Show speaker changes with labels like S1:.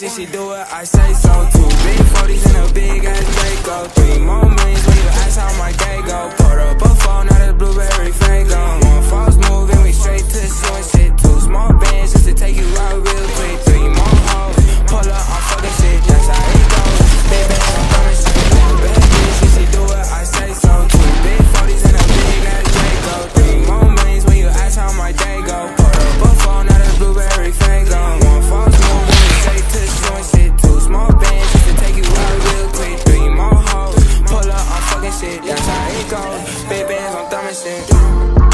S1: pussy, she do it, I say so too. big 40s and a big ass Draco Three more millions, we Rico, bands on Thomason.